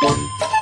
Bye.